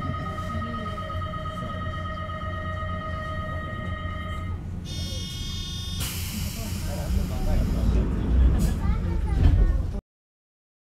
two.